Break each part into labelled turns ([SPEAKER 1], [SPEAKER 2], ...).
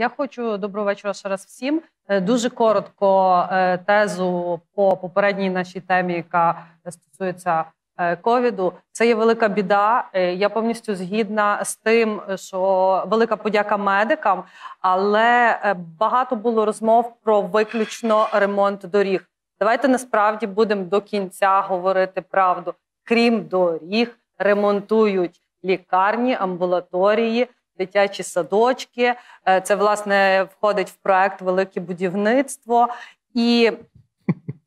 [SPEAKER 1] Я хочу доброго вечора ще раз всім. Е, Дуже коротко е, тезу по попередній нашій темі, яка стосується е, ковіду. Це є велика біда. Я повністю згідна з тим, що велика подяка медикам, але багато було розмов про виключно ремонт доріг. Давайте насправді будемо до кінця говорити правду. Крім доріг, ремонтують лікарні, амбулаторії, дитячі садочки. Е, Це власне входить в проект Велике будівництво і.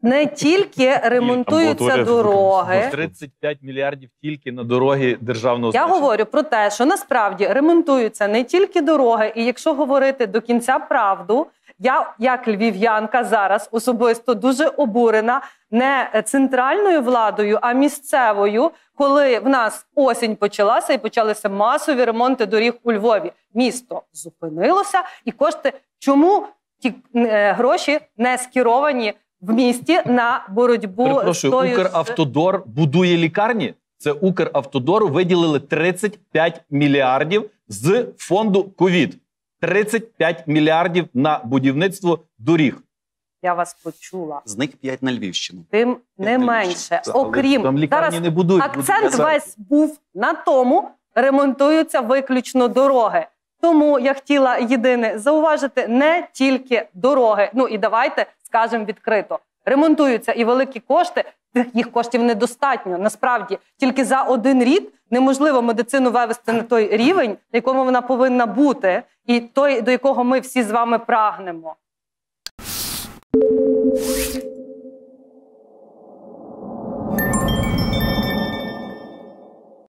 [SPEAKER 1] Не тільки ремонтуються дороги,
[SPEAKER 2] 35 мільярдів тільки на дороги державного
[SPEAKER 1] я
[SPEAKER 2] значення.
[SPEAKER 1] говорю про те, що насправді ремонтуються не тільки дороги, і якщо говорити до кінця правду, я як львів'янка зараз особисто дуже обурена не центральною владою, а місцевою, коли в нас осінь почалася і почалися масові ремонти доріг у Львові. Місто зупинилося, і кошти чому ті е, гроші не скеровані в місті на боротьбу з тою
[SPEAKER 2] Укравтодор будує лікарні. Це Укравтодору виділили 35 мільярдів з фонду ковід. 35 мільярдів на будівництво доріг.
[SPEAKER 1] Я вас почула.
[SPEAKER 3] З них 5 на Львівщину.
[SPEAKER 1] Тим не менше, окрім
[SPEAKER 2] там лікарні
[SPEAKER 1] зараз
[SPEAKER 2] не будують.
[SPEAKER 1] акцент
[SPEAKER 2] будуть
[SPEAKER 1] весь був на тому, ремонтуються виключно дороги. Тому я хотіла єдине зауважити не тільки дороги. Ну і давайте скажемо відкрито: ремонтуються і великі кошти. Їх коштів недостатньо. Насправді тільки за один рік неможливо медицину вивести на той рівень, на якому вона повинна бути, і той, до якого ми всі з вами прагнемо.